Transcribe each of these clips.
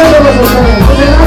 哎呀！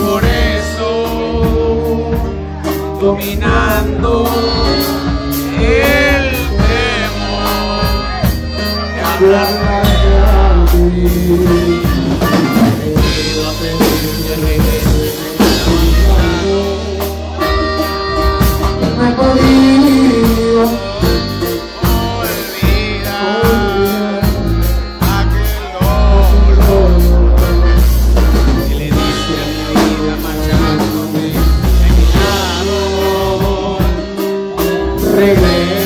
por eso Dominando el temor de hablar de ti. Quiero aprender de regreso. Amen.